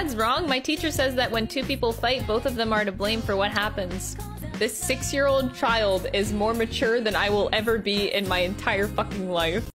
dad's wrong. My teacher says that when two people fight, both of them are to blame for what happens. This six-year-old child is more mature than I will ever be in my entire fucking life.